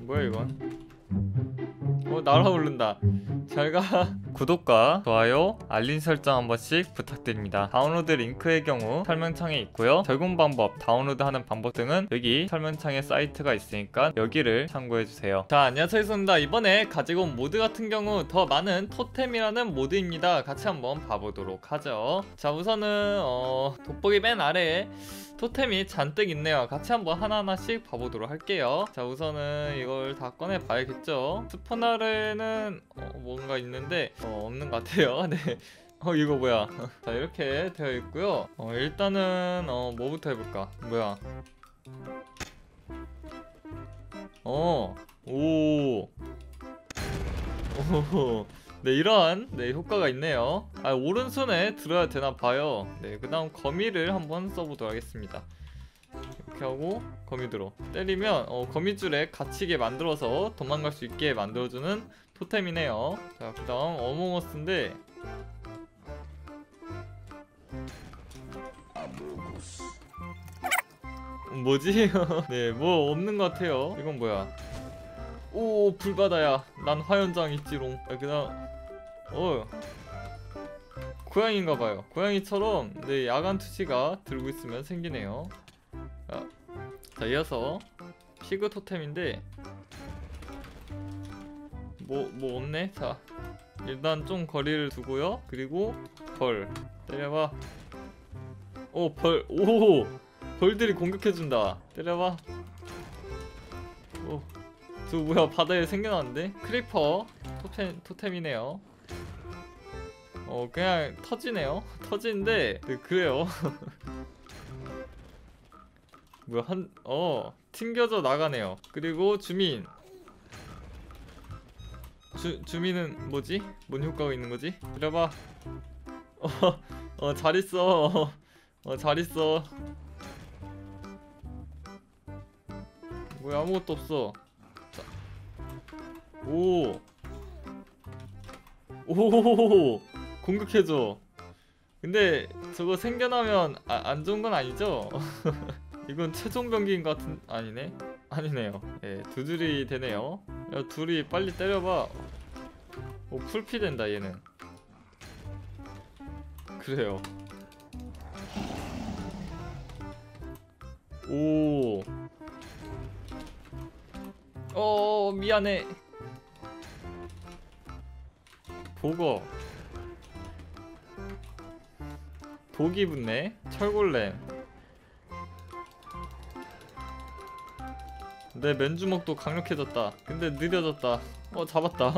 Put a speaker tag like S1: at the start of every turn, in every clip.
S1: 뭐야 이건? 어 날아오른다. 잘가 구독과 좋아요 알림 설정 한 번씩 부탁드립니다. 다운로드 링크의 경우 설명창에 있고요. 적용 방법 다운로드하는 방법 등은 여기 설명창에 사이트가 있으니까 여기를 참고해주세요. 자 안녕하세요. 이번에 가지고 온 모드 같은 경우 더 많은 토템이라는 모드입니다. 같이 한번 봐보도록 하죠. 자 우선은 어, 돋보기 맨 아래에 토템이 잔뜩 있네요. 같이 한번 하나하나씩 봐보도록 할게요. 자 우선은 이걸 다 꺼내 봐야겠죠? 스포나르는 어, 뭔가 있는데 어, 없는 것 같아요. 네. 어 이거 뭐야? 자 이렇게 되어 있고요. 어 일단은 어 뭐부터 해볼까? 뭐야? 어오. 오. 네 이러한 네 효과가 있네요. 아 오른손에 들어야 되나 봐요. 네그 다음 거미를 한번 써보도록 하겠습니다 이렇게 하고 거미들어. 때리면 어, 거미줄에 갇히게 만들어서 도망갈 수 있게 만들어주는 토템이네요. 자그 다음 어몽어스인데. 뭐지? 네 뭐 없는 것 같아요. 이건 뭐야? 오 불바다야. 난 화연장 있지롱. 아, 그 다음 어. 고양이인가봐요. 고양이처럼 네 야간 투시가 들고 있으면 생기네요. 자, 자 이어서 피그 토템인데 뭐뭐 없네? 자 일단 좀 거리를 두고요. 그리고 벌 때려봐. 오벌오 벌들이 공격해준다. 때려봐. 오저 뭐야 바다에 생겨났는데? 크리퍼 토템 토템이네요. 어 그냥 터지네요. 터지는데 네, 그래요 뭐야 한 어 튕겨져 나가네요 그리고 주민 주, 주민은 뭐지? 뭔 효과가 있는 거지? 이래봐 어, 잘 있어 어, 잘 있어 뭐야 아무것도 없어 자. 오오 공격해줘 근데 저거 생겨나면 아, 안 좋은 건 아니죠? 이건 최종 병기인 것 같은 아니네 아니네요 예 두 줄이 되네요 야 둘이 빨리 때려봐 오 풀피 된다 얘는 그래요 오 어, 미안해. 보거. 독이 붙네. 철골렘. 내 맨주먹도 강력해졌다. 근데 느려졌다. 어, 잡았다.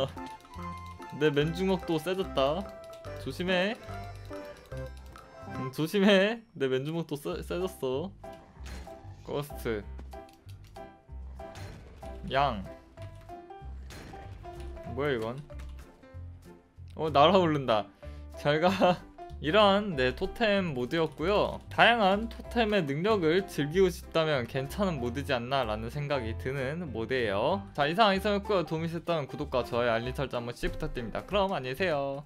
S1: 내 맨주먹도 세졌다. 조심해. 음, 조심해. 내 맨주먹도 세, 세졌어. 거스트. 양 뭐야 이건 어 날아오른다 잘가 이런 네 토템 모드였고요. 다양한 토템의 능력을 즐기고 싶다면 괜찮은 모드지 않나 라는 생각이 드는 모드예요. 자 이상 이상이었고요 도움이 됐다면 구독과 좋아요 알림 설정 한 번씩 부탁드립니다. 그럼 안녕히 계세요